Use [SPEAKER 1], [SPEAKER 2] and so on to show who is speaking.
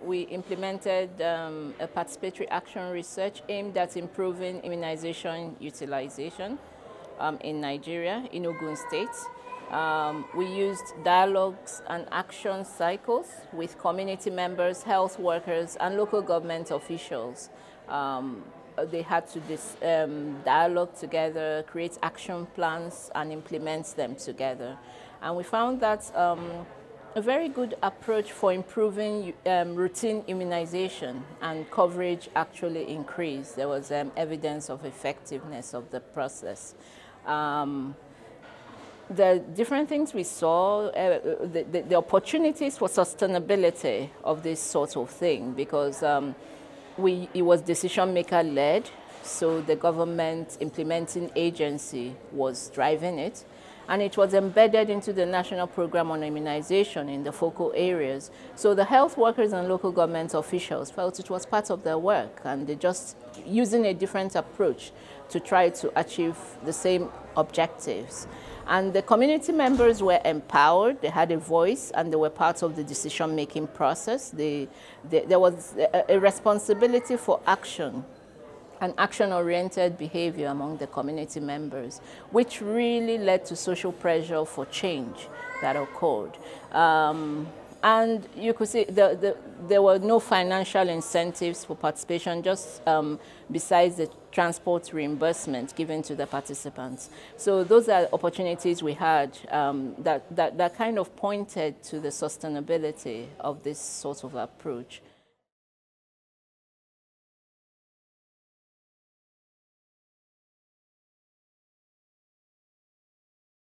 [SPEAKER 1] We implemented um, a participatory action research aimed at improving immunization utilization um, in Nigeria, in Ogun State. Um, we used dialogues and action cycles with community members, health workers, and local government officials. Um, they had to dis, um, dialogue together, create action plans, and implement them together. And we found that um, a very good approach for improving um, routine immunization and coverage actually increased. There was um, evidence of effectiveness of the process. Um, the different things we saw, uh, the, the, the, opportunities for sustainability of this sort of thing, because um, we, it was decision maker led, so the government implementing agency was driving it and it was embedded into the National Program on Immunization in the focal areas. So the health workers and local government officials felt it was part of their work and they just using a different approach to try to achieve the same objectives. And the community members were empowered, they had a voice, and they were part of the decision-making process. They, they, there was a, a responsibility for action and action-oriented behavior among the community members, which really led to social pressure for change that occurred. Um, and you could see the, the, there were no financial incentives for participation, just um, besides the transport reimbursement given to the participants. So those are opportunities we had um, that, that, that kind of pointed to the sustainability of this sort of approach.